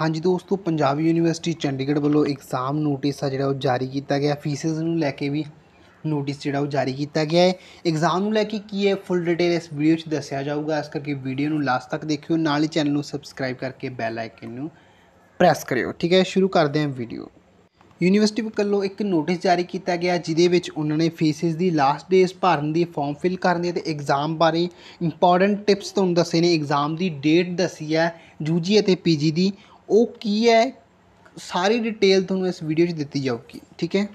ਹਾਂਜੀ ਦੋਸਤੋ, ਪੰਜਾਬ ਯੂਨੀਵਰਸਿਟੀ ਚੰਡੀਗੜ੍ਹ ਵੱਲੋਂ ਐਗਜ਼ਾਮ ਨੋਟਿਸ ਆ ਜਿਹੜਾ ਉਹ ਜਾਰੀ ਕੀਤਾ ਗਿਆ। ਫੀਸਿਸ ਨੂੰ ਲੈ ਕੇ ਵੀ ਨੋਟਿਸ ਜਿਹੜਾ ਉਹ ਜਾਰੀ ਕੀਤਾ ਗਿਆ ਹੈ। ਐਗਜ਼ਾਮ ਨੂੰ ਲੈ ਕੇ ਕੀ ਹੈ ਫੁੱਲ ਡਿਟੇਲ ਇਸ ਵੀਡੀਓ 'ਚ ਦੱਸਿਆ ਜਾਊਗਾ। ਇਸ ਕਰਕੇ ਵੀਡੀਓ ਨੂੰ ਲਾਸਟ ਤੱਕ ਦੇਖਿਓ। ਨਾਲ ਹੀ ਚੈਨਲ ਨੂੰ ਸਬਸਕ੍ਰਾਈਬ ਕਰਕੇ ਬੈਲ ਆਈਕਨ ਨੂੰ ਪ੍ਰੈਸ ਕਰਿਓ। ਠੀਕ ਹੈ, ਸ਼ੁਰੂ ਕਰਦੇ ਹਾਂ ਵੀਡੀਓ ਯੂਨੀਵਰਸਿਟੀ ਵੱਲੋਂ ਇੱਕ ਨੋਟਿਸ ਜਾਰੀ ਕੀਤਾ ਗਿਆ, ਜਿਹਦੇ ਵਿੱਚ ਉਹਨਾਂ ਨੇ ਫੀਸਿਸ ਦੀ ਲਾਸਟ ਡੇਸ ਭਰਨ ਦੀ ਫਾਰਮ ਫਿਲ ਕਰਨ ਦੀ ਤੇ ਐਗਜ਼ਾਮ ਬਾਰੇ ਇੰਪੋਰਟੈਂਟ ਟਿਪਸ ਤੁਹਾਨੂੰ ਦੱਸੇ ਨੇ। ਐਗਜ਼ਾਮ ਦੀ ਡੇਟ ਦੱਸੀ ਹੈ ਯੂਜੀ ਅਤੇ ਪੀਜੀ ਦੀ। ਉਹ ਕੀ ਹੈ? ਸਾਰੀ ਡਿਟੇਲ ਤੁਹਾਨੂੰ ਇਸ ਵੀਡੀਓ 'ਚ ਦਿੱਤੀ ਜਾਊਗੀ, ਠੀਕ ਹੈ?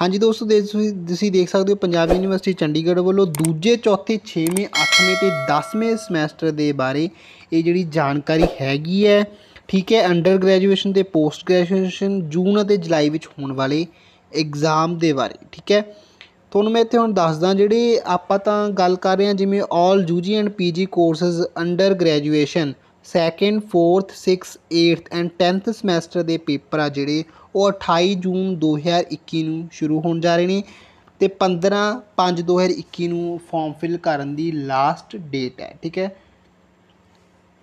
ਹਾਂਜੀ ਦੋਸਤੋ, ਦੇ ਤੁਸੀਂ ਤੁਸੀਂ ਦੇਖ ਸਕਦੇ ਹੋ ਪੰਜਾਬ ਯੂਨੀਵਰਸਿਟੀ ਚੰਡੀਗੜ੍ਹ ਵੱਲੋਂ ਦੂਜੇ, ਚੌਥੇ 6ਵੇਂ 8ਵੇਂ ਤੇ 10ਵੇਂ ਸਮੈਸਟਰ ਦੇ ਬਾਰੇ ਇਹ ਜਿਹੜੀ ਜਾਣਕਾਰੀ ਹੈਗੀ ਹੈ, ਠੀਕ ਹੈ ਅੰਡਰ ਗ੍ਰੈਜੂਏਸ਼ਨ ਤੇ ਪੋਸਟ ਗ੍ਰੈਜੂਏਸ਼ਨ ਜੂਨ ਅਤੇ ਜੁਲਾਈ ਵਿੱਚ ਹੋਣ ਵਾਲੇ ਐਗਜ਼ਾਮ ਦੇ ਬਾਰੇ, ਠੀਕ ਹੈ? ਤੁਹਾਨੂੰ ਮੈਂ ਇੱਥੇ ਹੁਣ ਦੱਸਦਾ ਜਿਹੜੇ ਆਪਾਂ ਤਾਂ ਗੱਲ ਕਰ ਰਹੇ ਹਾਂ ਜਿਵੇਂ all UG and PG courses under graduation second 4th 6th 8th and 10th semester ਦੇ ਪੇਪਰ ਆ ਜਿਹੜੇ, ਉਹ 28 ਜੂਨ 2021 ਨੂੰ ਸ਼ੁਰੂ ਹੋਣ ਜਾ ਰਹੇ ਨੇ ਤੇ 15 5 2021 ਨੂੰ ਫਾਰਮ ਫਿਲ ਕਰਨ ਦੀ ਲਾਸਟ ਡੇਟ ਹੈ, ਠੀਕ ਹੈ?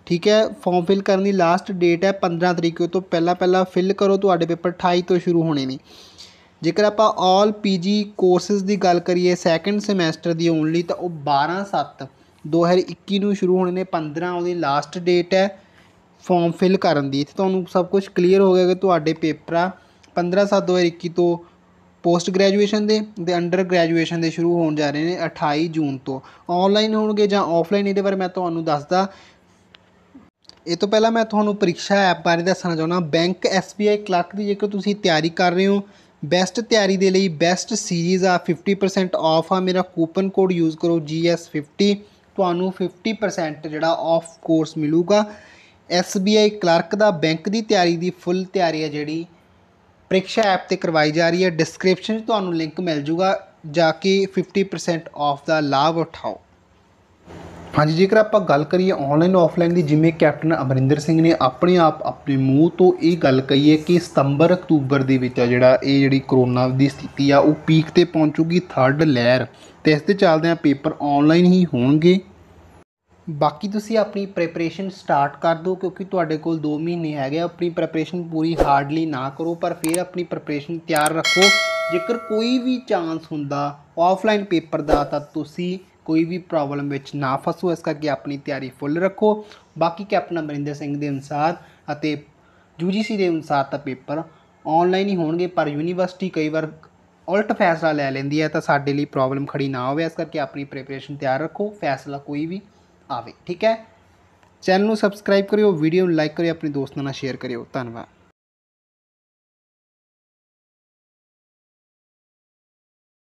ਠੀਕ ਹੈ ਫਾਰਮ ਫਿਲ ਕਰਨ ਦੀ ਲਾਸਟ ਡੇਟ ਹੈ 15 ਤਰੀਕ ਤੋਂ ਪਹਿਲਾਂ ਪਹਿਲਾਂ ਫਿਲ ਕਰੋ, ਤੁਹਾਡੇ ਪੇਪਰ 28 ਤੋਂ ਸ਼ੁਰੂ ਹੋਣੇ ਨੇ। ਜੇਕਰ ਆਪਾਂ ਆਲ ਪੀਜੀ ਕੋਰਸਸ ਦੀ ਗੱਲ ਕਰੀਏ ਸੈਕੰਡ ਸਮੈਸਟਰ ਦੀ ਓਨਲੀ ਤਾਂ ਉਹ 12 7 2021 ਨੂੰ ਸ਼ੁਰੂ ਹੋਣੇ ਨੇ 15 ਉਹਦੀ ਲਾਸਟ ਡੇਟ ਹੈ ਫਾਰਮ ਫਿਲ ਕਰਨ ਦੀ। ਇੱਥੇ ਤੁਹਾਨੂੰ ਸਭ ਕੁਝ ਕਲੀਅਰ ਹੋ ਗਿਆ ਕਿ ਤੁਹਾਡੇ ਪੇਪਰ ਆ। 15 7 2021 ਤੋਂ ਪੋਸਟ ਗ੍ਰੈਜੂਏਸ਼ਨ ਦੇ, ਤੇ ਅੰਡਰ ਗ੍ਰੈਜੂਏਸ਼ਨ ਦੇ ਸ਼ੁਰੂ ਹੋਣ ਜਾ ਰਹੇ ਨੇ 28 ਜੂਨ ਤੋਂ। ਆਨਲਾਈਨ ਹੋਣਗੇ ਜਾਂ ਆਫਲਾਈਨ ਇਹਦੇ ਬਾਰੇ ਮੈਂ ਤੁਹਾਨੂੰ ਦੱਸਦਾ। ਇਹ ਤੋਂ ਪਹਿਲਾਂ ਮੈਂ ਤੁਹਾਨੂੰ ਪ੍ਰੀਖਿਆ ਐਪ ਬਾਰੇ ਦੱਸਣਾ ਚਾਹੁੰਦਾ। ਬੈਂਕ ਐਸਬੀਆਈ ਕਲਰਕ ਦੀ ਜੇਕਰ ਤੁਸੀਂ ਤਿਆਰੀ ਕਰ ਰਹੇ ਹੋ ਬੈਸਟ ਤਿਆਰੀ ਦੇ ਲਈ ਬੈਸਟ ਸੀਰੀਜ਼ ਆ 50% ਆਫ ਆ, ਮੇਰਾ ਕੂਪਨ ਕੋਡ ਯੂਜ਼ ਕਰੋ GS50 ਤੁਹਾਨੂੰ 50% ਜਿਹੜਾ ਆਫ ਕੋਰਸ ਮਿਲੂਗਾ। SBI ਕਲਰਕ ਦਾ ਬੈਂਕ ਦੀ ਤਿਆਰੀ ਦੀ ਫੁੱਲ ਤਿਆਰੀ ਆ ਜਿਹੜੀ, ਪ੍ਰੀਖਿਆ ਐਪ ਤੇ ਕਰਵਾਈ ਜਾ ਰਹੀ ਹੈ ਡਿਸਕ੍ਰਿਪਸ਼ਨ 'ਚ ਤੁਹਾਨੂੰ ਲਿੰਕ ਮਿਲ ਜੂਗਾ, ਜਾ ਕੇ 50% ਆਫ ਦਾ ਲਾਭ ਉਠਾਓ। ਹਾਂਜੀ, ਜੇਕਰ ਆਪਾਂ ਗੱਲ ਕਰੀਏ ਆਨਲਾਈਨ ਆਫਲਾਈਨ ਦੀ, ਜਿਵੇਂ ਕੈਪਟਨ ਅਮਰਿੰਦਰ ਸਿੰਘ ਨੇ ਆਪਣੇ ਆਪ ਆਪਣੇ ਮੂੰਹ ਤੋਂ ਇਹ ਗੱਲ ਕਹੀ ਹੈ ਕਿ ਸਤੰਬਰ ਅਕਤੂਬਰ ਦੇ ਵਿੱਚ ਆ ਜਿਹੜਾ ਇਹ ਜਿਹੜੀ ਕਰੋਨਾ ਦੀ ਸਥਿਤੀ ਆ, ਉਹ ਪੀਕ ਤੇ ਪਹੁੰਚੂਗੀ ਥਰਡ ਲਹਿਰ। ਤੇ ਇਸ ਤੇ ਚੱਲਦੇ ਆ ਪੇਪਰ ਆਨਲਾਈਨ ਹੀ ਹੋਣਗੇ। ਬਾਕੀ ਤੁਸੀਂ ਆਪਣੀ ਪ੍ਰੈਪਰੇਸ਼ਨ ਸਟਾਰਟ ਕਰ ਦਿਓ, ਕਿਉਂਕਿ ਤੁਹਾਡੇ ਕੋਲ 2 ਮਹੀਨੇ ਹੈਗੇ ਆਪਣੀ ਪ੍ਰੈਪਰੇਸ਼ਨ ਪੂਰੀ ਹਾਰਡਲੀ ਨਾ ਕਰੋ, ਪਰ ਫਿਰ ਆਪਣੀ ਪ੍ਰੈਪਰੇਸ਼ਨ ਤਿਆਰ ਰੱਖੋ। ਜੇਕਰ ਕੋਈ ਵੀ ਚਾਂਸ ਹੁੰਦਾ ਆਫਲਾਈਨ ਪੇਪਰ ਦਾ, ਤਾਂ ਤੁਸੀਂ ਕੋਈ ਵੀ ਪ੍ਰੋਬਲਮ ਵਿੱਚ ਨਾ ਫਸੋ, ਇਸ ਕਰਕੇ ਆਪਣੀ ਤਿਆਰੀ ਫੁੱਲ ਰੱਖੋ। ਬਾਕੀ ਕੈਪਟਨ ਅਮਰਿੰਦਰ ਸਿੰਘ ਦੇ ਅਨੁਸਾਰ ਅਤੇ ਯੂਜੀਸੀ ਦੇ ਅਨੁਸਾਰ ਤਾਂ ਪੇਪਰ ਆਨਲਾਈਨ ਹੀ ਹੋਣਗੇ, ਪਰ ਯੂਨੀਵਰਸਿਟੀ ਕਈ ਵਾਰ ਉਲਟ ਫੈਸਲਾ ਲੈ ਲੈਂਦੀ ਹੈ ਤਾਂ ਸਾਡੇ ਲਈ ਪ੍ਰੋਬਲਮ ਖੜੀ ਨਾ ਹੋਵੇ, ਇਸ ਕਰਕੇ ਆਪਣੀ ਪ੍ਰੈਪਰੇਸ਼ਨ ਤਿਆਰ ਰੱਖੋ, ਫੈਸਲਾ ਕੋਈ ਵੀ ਆਵੇ, ਠੀਕ ਹੈ? ਚੈਨਲ ਨੂੰ ਸਬਸਕ੍ਰਾਈਬ ਕਰਿਓ ਵੀਡੀਓ ਨੂੰ ਲਾਈਕ ਕਰਿਓ, ਆਪਣੇ ਦੋਸਤਾਂ ਨਾਲ ਸ਼ੇਅਰ ਕਰਿਓ, ਧੰਨਵਾਦ।